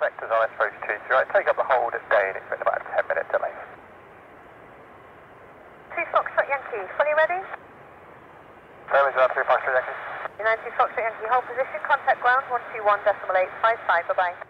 vectors on approach 2 right, take up the hold at day and expect about a 10 minute delay. 2 Foxtrot Yankee, fully ready? Fairways are 3 Foxtrot Yankee. United 2 Foxtrot Yankee, hold position, contact ground 121.855, bye bye.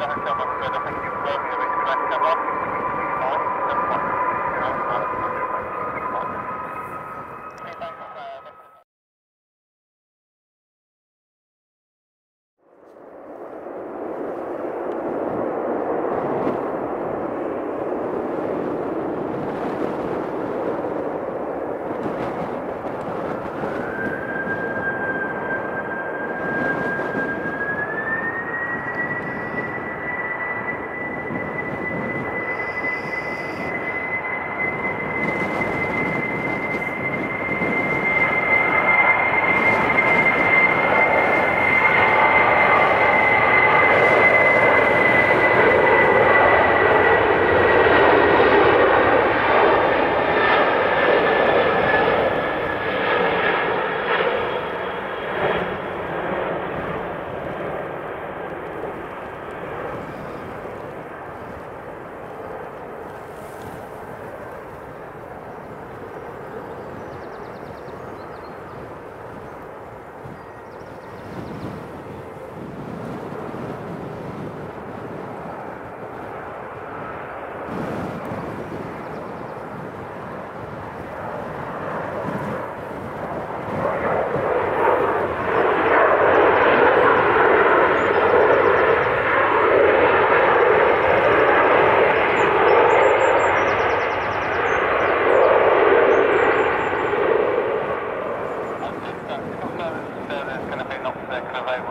Yeah, come on.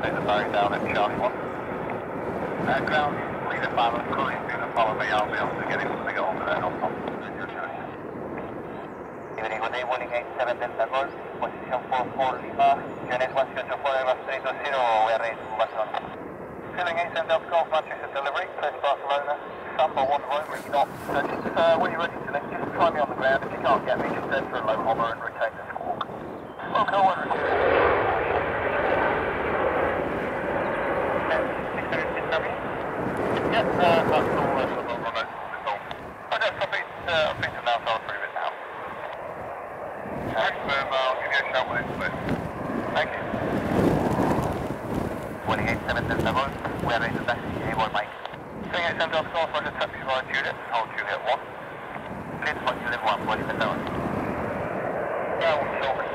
Charlie 1. Uh, ground, lead a pilot, crew. Is going to follow me, I'll be able to get him to get there, no problem. Evening, good day, Vueling 87 Delta Golf, position 44 Lima, unit 184 Airbus 320, we are ready to Barcelona. Vueling 87 Delta Golf, Manchester delivery, place Barcelona, Samba 1 Rome, not. So just, uh, when you're ready to lift, just try me on the ground, if you can't get me, just enter a low hover and retain the squawk. Okay, Thanks. Thank you. 287 Delta Golf, we are to taxi, Able Mike. 287 Delta Golf, Roger, taxi via Juliet, hold Juliet 1. Please point Juliet 1, body the tower. Yeah, one short,